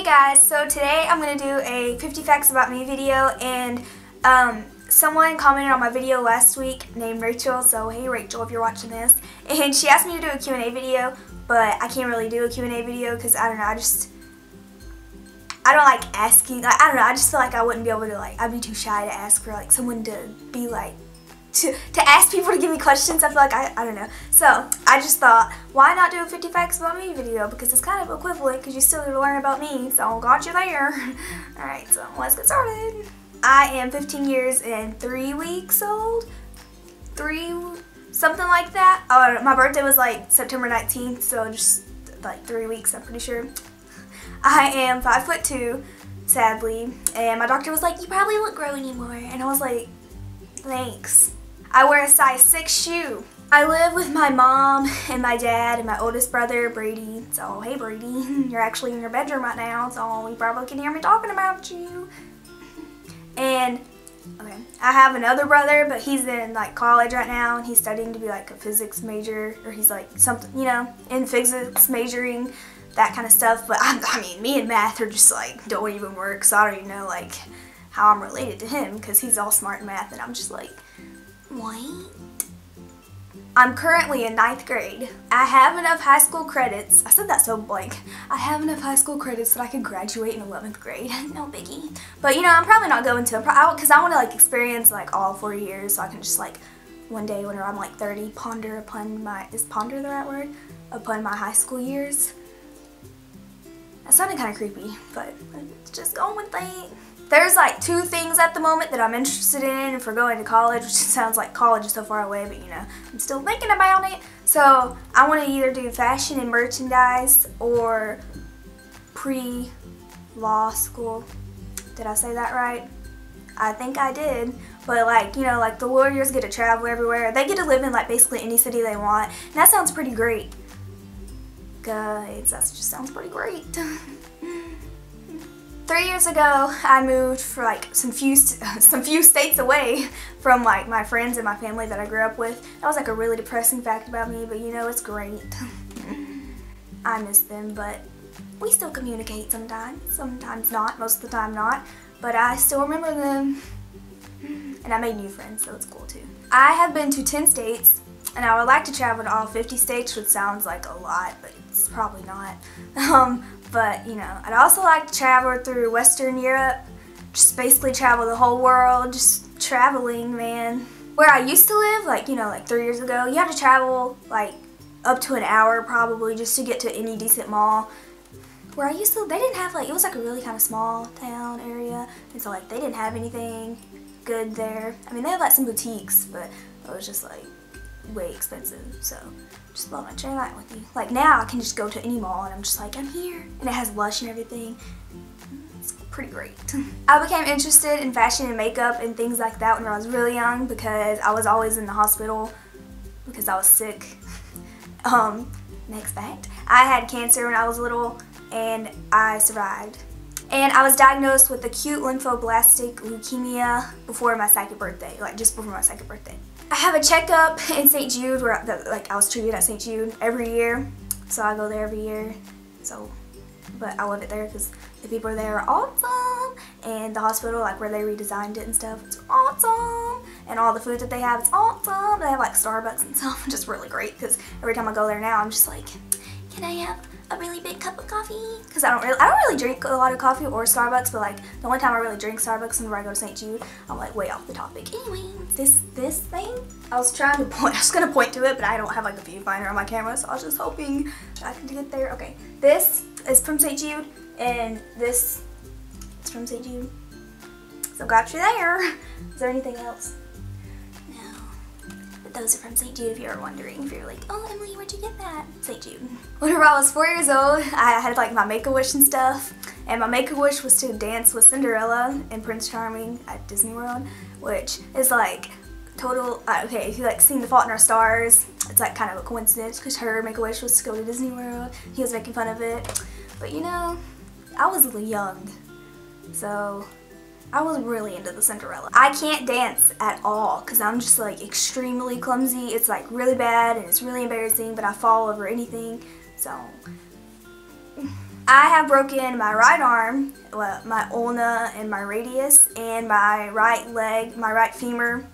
Hey guys, so today I'm going to do a 50 facts about me video and um, someone commented on my video last week named Rachel, so hey Rachel if you're watching this, and she asked me to do a Q&A video, but I can't really do a Q&A video because I don't know, I just, I don't like asking, I don't know, I just feel like I wouldn't be able to like, I'd be too shy to ask for like someone to be like, to, to ask people to give me questions. I feel like I, I don't know. So I just thought, why not do a 50 facts about me video? Because it's kind of equivalent because you still need to learn about me. So got you there. Alright, so let's get started. I am 15 years and 3 weeks old. 3, something like that. Oh, my birthday was like September 19th, so just like 3 weeks I'm pretty sure. I am 5 foot 2, sadly. And my doctor was like, you probably won't grow anymore. And I was like, thanks. I wear a size 6 shoe. I live with my mom and my dad and my oldest brother, Brady. So, hey Brady, you're actually in your bedroom right now, so you probably can hear me talking about you. And, okay, I have another brother, but he's in like college right now and he's studying to be like a physics major, or he's like something, you know, in physics majoring, that kind of stuff. But I, I mean, me and math are just like, don't even work, so I don't even know like how I'm related to him because he's all smart in math and I'm just like, what? I'm currently in ninth grade. I have enough high school credits. I said that so blank. I have enough high school credits that I could graduate in 11th grade. no biggie. But you know, I'm probably not going to because I want to like experience like all four years so I can just like one day whenever I'm like 30 ponder upon my, is ponder the right word? Upon my high school years. That sounded kind of creepy, but just going with it. There's like two things at the moment that I'm interested in for going to college, which sounds like college is so far away, but you know, I'm still thinking about it. So I want to either do fashion and merchandise or pre-law school. Did I say that right? I think I did. But like, you know, like the lawyers get to travel everywhere. They get to live in like basically any city they want. And that sounds pretty great. Guys, that just sounds pretty great. Three years ago, I moved for like some few some few states away from like my friends and my family that I grew up with. That was like a really depressing fact about me, but you know, it's great. I miss them, but we still communicate sometimes. Sometimes not, most of the time not, but I still remember them. And I made new friends, so it's cool too. I have been to 10 states, and I would like to travel to all 50 states, which sounds like a lot, but it's probably not. Um, but, you know, I'd also like to travel through Western Europe, just basically travel the whole world, just traveling, man. Where I used to live, like, you know, like three years ago, you had to travel, like, up to an hour probably just to get to any decent mall. Where I used to, they didn't have, like, it was like a really kind of small town area, and so, like, they didn't have anything good there. I mean, they had, like, some boutiques, but it was just, like, way expensive, so just thought I'd share that with you. Like now I can just go to any mall and I'm just like, I'm here. And it has Lush and everything. It's pretty great. I became interested in fashion and makeup and things like that when I was really young because I was always in the hospital because I was sick. um, next fact. I had cancer when I was little and I survived. And I was diagnosed with acute lymphoblastic leukemia before my second birthday, like just before my second birthday. I have a checkup in St. Jude where like I was treated at St. Jude every year. So I go there every year. So, but I love it there because the people there are awesome. And the hospital, like where they redesigned it and stuff, it's awesome. And all the food that they have, it's awesome. They have like Starbucks and stuff, which is really great because every time I go there now, I'm just like, can I have a really big cup of coffee because I don't really I don't really drink a lot of coffee or Starbucks but like the only time I really drink Starbucks whenever I go to St. Jude I'm like way off the topic anyway this this thing I was trying to point I was gonna point to it but I don't have like a viewfinder on my camera so I was just hoping I could get there okay this is from St. Jude and this is from St. Jude so got you there is there anything else those are from St. Jude if you were wondering. If you're like, oh Emily, where'd you get that? St. Jude. Whenever I was four years old, I had like my Make-A-Wish and stuff. And my Make-A-Wish was to dance with Cinderella and Prince Charming at Disney World, which is like total, uh, okay, if you like seen The Fault in Our Stars, it's like kind of a coincidence because her Make-A-Wish was to go to Disney World. He was making fun of it. But you know, I was young. So I was really into the Cinderella. I can't dance at all because I'm just like extremely clumsy. It's like really bad and it's really embarrassing but I fall over anything. So I have broken my right arm, well, my ulna and my radius, and my right leg, my right femur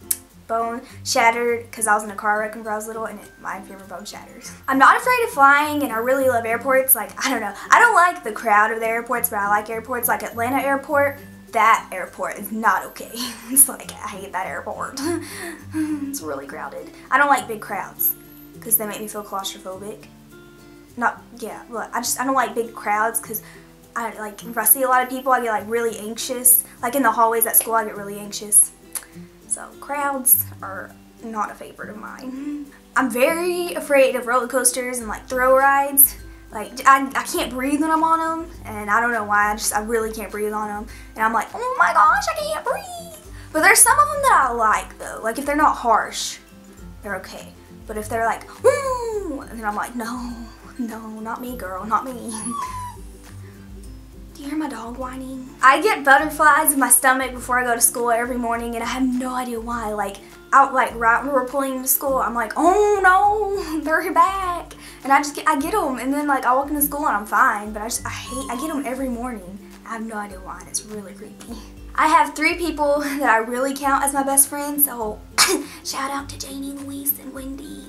bone shattered because I was in a car wreck when I was little and it, my femur bone shattered. I'm not afraid of flying and I really love airports. Like, I don't know. I don't like the crowd of the airports, but I like airports. Like Atlanta Airport, that airport is not okay. it's like, I hate that airport. it's really crowded. I don't like big crowds because they make me feel claustrophobic. Not, yeah, but I just, I don't like big crowds because I like, if I see a lot of people, I get like really anxious. Like in the hallways at school, I get really anxious. So crowds are not a favorite of mine. I'm very afraid of roller coasters and like throw rides. Like, I, I can't breathe when I'm on them, and I don't know why, I just, I really can't breathe on them. And I'm like, oh my gosh, I can't breathe. But there's some of them that I like, though. Like, if they're not harsh, they're okay. But if they're like, and then I'm like, no, no, not me, girl, not me. Do you hear my dog whining? I get butterflies in my stomach before I go to school every morning and I have no idea why. Like, out like right when we're pulling into school, I'm like, oh no, they're back. And I just get, I get them and then like I walk into school and I'm fine, but I just, I hate, I get them every morning. I have no idea why, it's really creepy. I have three people that I really count as my best friends, so shout out to Janie, Louise, and Wendy.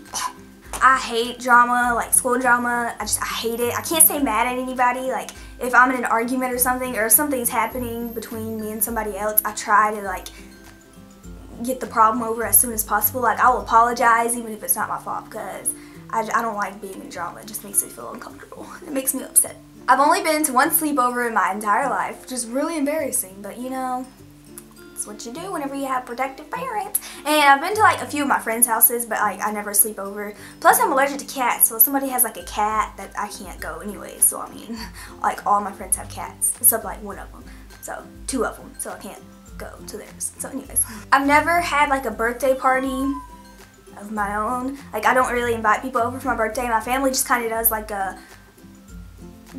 I hate drama, like school drama. I just, I hate it. I can't stay mad at anybody. Like, if I'm in an argument or something, or if something's happening between me and somebody else, I try to, like, get the problem over as soon as possible. Like, I'll apologize even if it's not my fault because I, I don't like being in drama. It just makes me feel uncomfortable. It makes me upset. I've only been to one sleepover in my entire life, which is really embarrassing, but you know, it's what you do whenever you have protective parents. And I've been to like a few of my friends' houses, but like I never sleep over. Plus I'm allergic to cats, so if somebody has like a cat, that I can't go anyway. So I mean, like all my friends have cats, except like one of them. So two of them, so I can't go to theirs. So anyways, I've never had like a birthday party of my own. Like I don't really invite people over for my birthday. My family just kind of does like a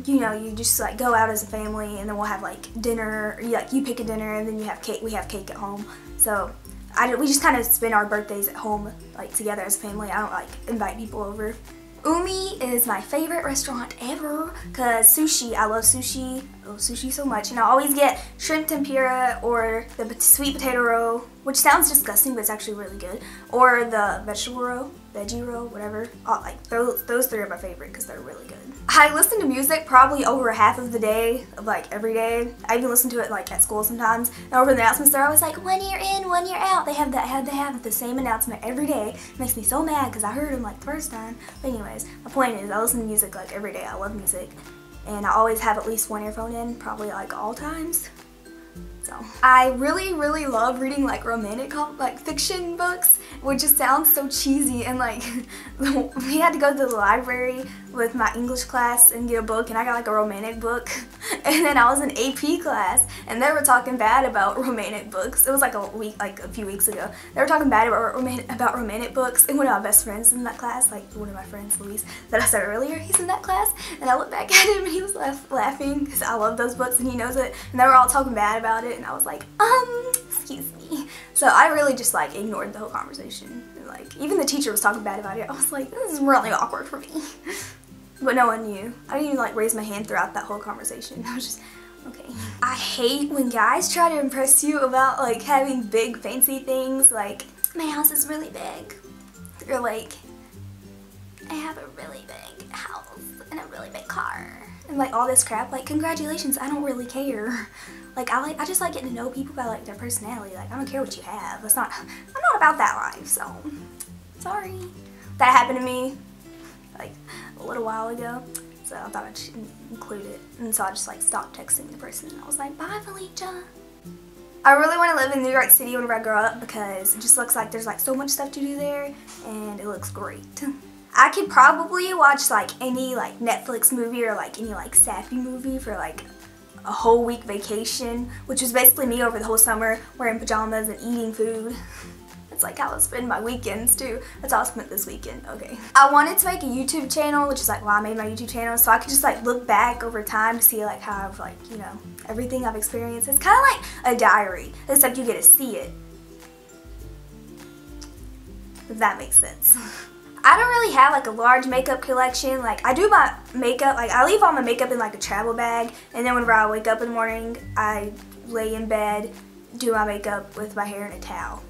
you know, you just like go out as a family and then we'll have like dinner, you, like you pick a dinner and then you have cake, we have cake at home. So I, we just kind of spend our birthdays at home like together as a family. I don't like invite people over. Umi is my favorite restaurant ever because sushi, I love sushi, I love sushi so much and I always get shrimp tempura or the sweet potato roll, which sounds disgusting but it's actually really good, or the vegetable roll, veggie roll, whatever. Oh, like those, those three are my favorite because they're really good. I listen to music probably over half of the day, like every day. I even listen to it like at school sometimes. And over the announcements, they're always like one year in, one year out. They have that, have they have the same announcement every day. It makes me so mad because I heard them like the first time. But anyways, my point is I listen to music like every day. I love music, and I always have at least one earphone in, probably like all times. So I really, really love reading like romantic like fiction books, which just sounds so cheesy and like we had to go to the library with my English class and get a book and I got like a romantic book and then I was in AP class and they were talking bad about romantic books. It was like a week, like a few weeks ago. They were talking bad about, romantic, about romantic books and one of my best friends in that class, like one of my friends, Luis, that I said earlier, he's in that class and I looked back at him and he was laugh, laughing because I love those books and he knows it and they were all talking bad about it and I was like, um, excuse me. So I really just like ignored the whole conversation. like even the teacher was talking bad about it. I was like, this is really awkward for me. But no one knew. I didn't even like raise my hand throughout that whole conversation. I was just, okay. I hate when guys try to impress you about like having big fancy things like, my house is really big. Or like, I have a really big house and a really big car. And like all this crap, like congratulations, I don't really care. Like I like I just like getting to know people by like their personality. Like I don't care what you have. It's not I'm not about that life, so sorry. That happened to me like a little while ago. So I thought I'd include it. And so I just like stopped texting the person and I was like, bye Felicia. I really want to live in New York City whenever I grow up because it just looks like there's like so much stuff to do there and it looks great. I could probably watch like any like Netflix movie or like any like sappy movie for like a whole week vacation, which was basically me over the whole summer wearing pajamas and eating food. It's like oh, how I spend my weekends too. That's how I spent this weekend, okay. I wanted to make a YouTube channel, which is like why I made my YouTube channel, so I could just like look back over time to see like how I've like, you know, everything I've experienced. It's kind of like a diary, except you get to see it. If that makes sense. I don't really have like a large makeup collection. Like I do my makeup, like I leave all my makeup in like a travel bag and then whenever I wake up in the morning, I lay in bed, do my makeup with my hair in a towel.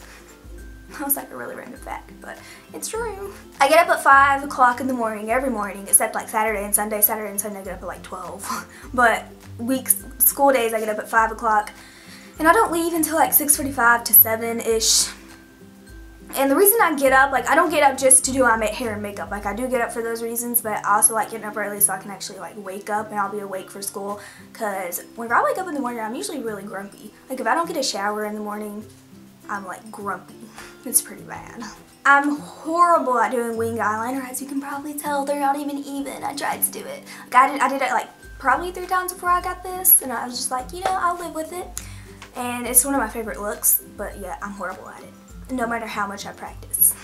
That was like a really random fact, but it's true. I get up at 5 o'clock in the morning every morning, except like Saturday and Sunday. Saturday and Sunday I get up at like 12. but weeks, school days I get up at 5 o'clock. And I don't leave until like 6.45 to 7-ish. And the reason I get up, like I don't get up just to do my hair and makeup. Like I do get up for those reasons, but I also like getting up early so I can actually like wake up and I'll be awake for school. Cause whenever I wake up in the morning, I'm usually really grumpy. Like if I don't get a shower in the morning, I'm like grumpy. It's pretty bad. I'm horrible at doing wing eyeliner, as you can probably tell. They're not even even. I tried to do it. Like I did, I did it like probably three times before I got this, and I was just like, you know, I'll live with it. And it's one of my favorite looks, but yeah, I'm horrible at it no matter how much I practice.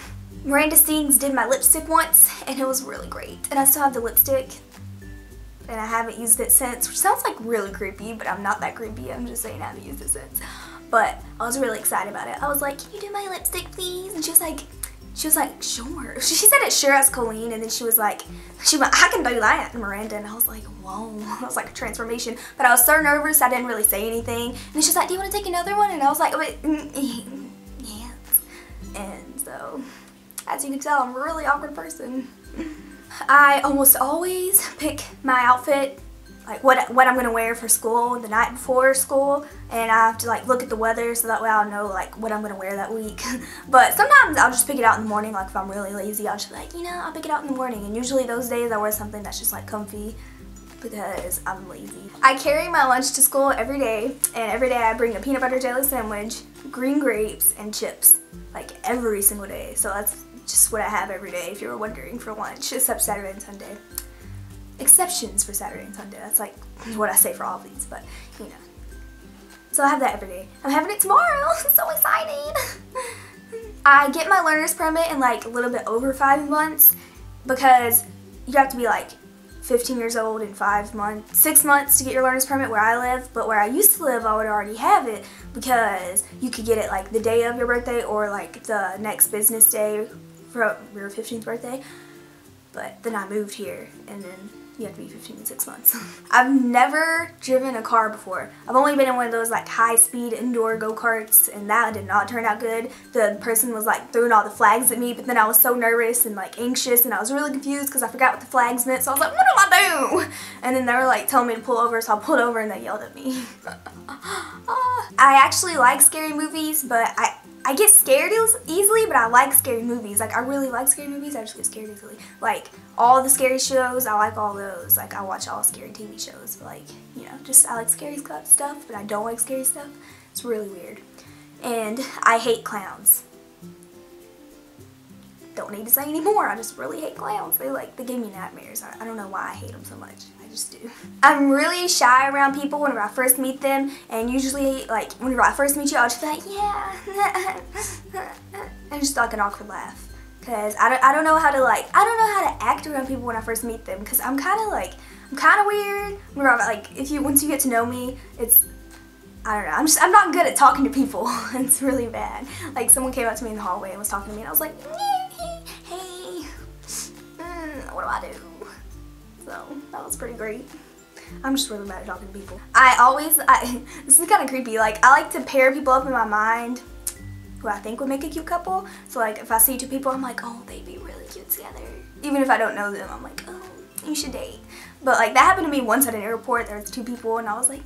Miranda Sings did my lipstick once and it was really great. And I still have the lipstick and I haven't used it since, which sounds like really creepy, but I'm not that creepy. I'm just saying I haven't used it since. But I was really excited about it. I was like, can you do my lipstick please? And she was like, she was like, sure. She said it sure as Colleen, and then she was like, she went, I can do that, Miranda. And I was like, whoa. I was like a transformation. But I was so nervous, I didn't really say anything. And she's like, do you want to take another one? And I was like, wait, mm, and so as you can tell I'm a really awkward person. I almost always pick my outfit like what what I'm gonna wear for school the night before school and I have to like look at the weather so that way I'll know like what I'm gonna wear that week but sometimes I'll just pick it out in the morning like if I'm really lazy I'll just be like you know I'll pick it out in the morning and usually those days I wear something that's just like comfy because I'm lazy. I carry my lunch to school every day and every day I bring a peanut butter jelly sandwich, green grapes, and chips like every single day. So that's just what I have every day if you were wondering for lunch, except Saturday and Sunday. Exceptions for Saturday and Sunday. That's like what I say for all these, but you know. So I have that every day. I'm having it tomorrow. So excited. I get my learner's permit in like a little bit over five months because you have to be like 15 years old in five months, six months to get your learner's permit where I live, but where I used to live, I would already have it because you could get it like the day of your birthday or like the next business day for your 15th birthday. But then I moved here and then you have to be 15 in six months. I've never driven a car before. I've only been in one of those like high-speed indoor go-karts and that did not turn out good. The person was like throwing all the flags at me but then I was so nervous and like anxious and I was really confused because I forgot what the flags meant so I was like what do I do? And then they were like telling me to pull over so I pulled over and they yelled at me. I actually like scary movies but I I get scared easily, but I like scary movies. Like, I really like scary movies. I just get scared easily. Like, all the scary shows, I like all those. Like, I watch all scary TV shows. But, like, you know, just I like scary stuff, but I don't like scary stuff. It's really weird. And I hate clowns. Don't need to say anymore. I just really hate clowns. They, like, they give me nightmares. I, I don't know why I hate them so much do. I'm really shy around people whenever I first meet them and usually like whenever I first meet you I'll just be like yeah. And just like an awkward laugh. Because I don't, I don't know how to like I don't know how to act around people when I first meet them because I'm kind of like I'm kind of weird. Whenever I'm, like if you once you get to know me it's I don't know I'm just I'm not good at talking to people. It's really bad. Like someone came up to me in the hallway and was talking to me and I was like hey mm, what do I do so that was pretty great. I'm just really bad at talking to people. I always, I, this is kind of creepy, like I like to pair people up in my mind who I think would make a cute couple. So like if I see two people, I'm like, oh, they'd be really cute together. Even if I don't know them, I'm like, oh, you should date. But like that happened to me once at an airport. There was two people and I was like,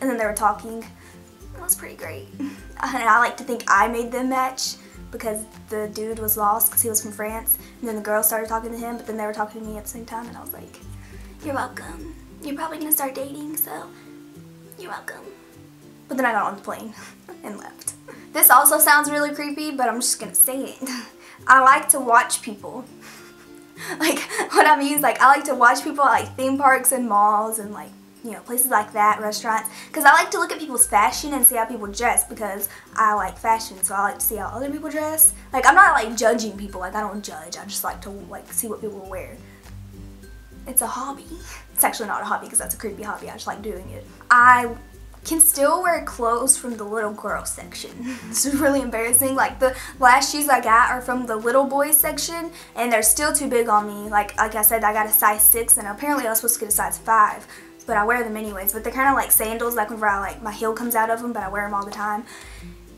and then they were talking. That was pretty great. And I like to think I made them match because the dude was lost because he was from France. And then the girl started talking to him, but then they were talking to me at the same time. And I was like, you're welcome. You're probably going to start dating, so you're welcome. But then I got on the plane and left. This also sounds really creepy, but I'm just going to say it. I like to watch people. like, what I mean is, like, I like to watch people at, like, theme parks and malls and, like, you know, places like that, restaurants, because I like to look at people's fashion and see how people dress because I like fashion, so I like to see how other people dress. Like, I'm not, like, judging people. Like, I don't judge. I just like to, like, see what people wear. It's a hobby. It's actually not a hobby because that's a creepy hobby. I just like doing it. I can still wear clothes from the little girl section. is really embarrassing. Like the last shoes I got are from the little boy section and they're still too big on me. Like like I said, I got a size 6 and apparently I was supposed to get a size 5. But I wear them anyways. But they're kind of like sandals, like whenever I, like my heel comes out of them, but I wear them all the time.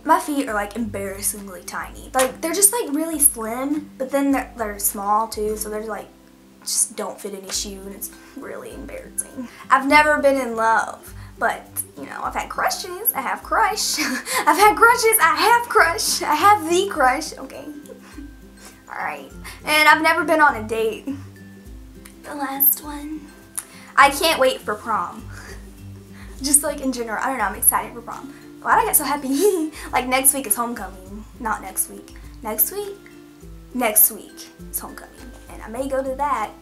My feet are like embarrassingly tiny. Like they're just like really slim, but then they're, they're small too, so they're like just don't fit any shoe and it's really embarrassing. I've never been in love. But, you know, I've had crushes. I have crush. I've had crushes. I have crush. I have the crush. Okay. Alright. And I've never been on a date. The last one. I can't wait for prom. Just like in general. I don't know. I'm excited for prom. Why did I get so happy? like next week is homecoming. Not next week. Next week? Next week is homecoming. And I may go to that.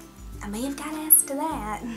I may have got asked to that.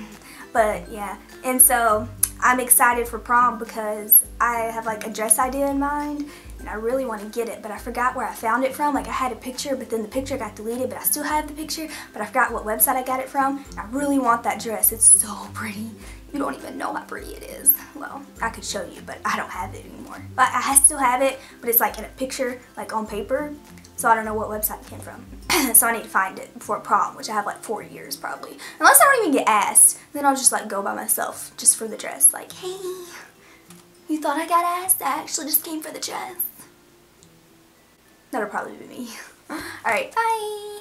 But yeah. And so I'm excited for prom because I have like a dress idea in mind I really want to get it but I forgot where I found it from like I had a picture but then the picture got deleted but I still have the picture but I forgot what website I got it from I really want that dress it's so pretty you don't even know how pretty it is well I could show you but I don't have it anymore but I still have it but it's like in a picture like on paper so I don't know what website it came from. so I need to find it before prom, which I have like four years probably. Unless I don't even get asked, then I'll just like go by myself just for the dress. Like, hey, you thought I got asked? I actually just came for the dress. That'll probably be me. Alright, bye!